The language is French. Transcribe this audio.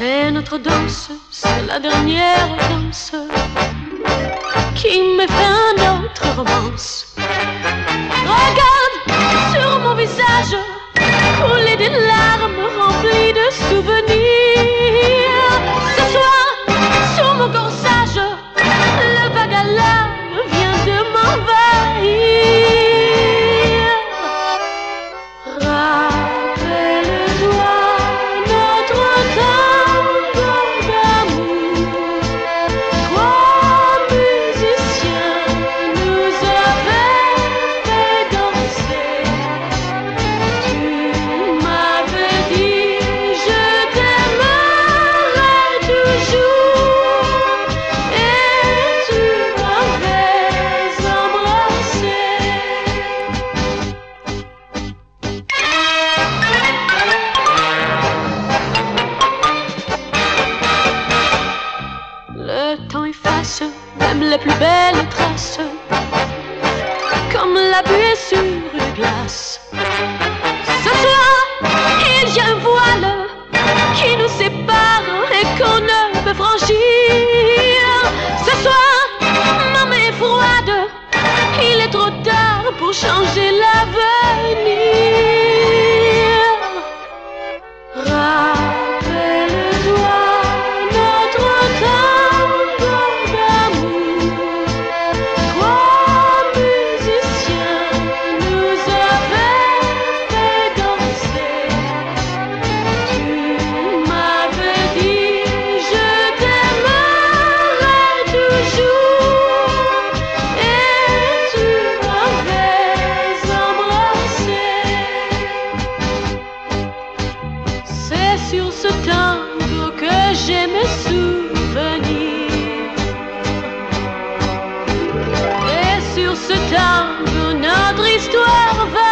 notre danse, c'est la dernière danse qui me fait un autre romance. Regarde sur mon visage couler des larmes même les plus belles traces, comme la buée sur une glace. Ce soir, il y a un voile qui nous sépare et qu'on ne peut franchir. Ce soir, ma main est froide, il est trop tard pour changer l'avenir. Sur ce tango que j'ai mes souvenirs. Et sur ce tango, notre histoire va.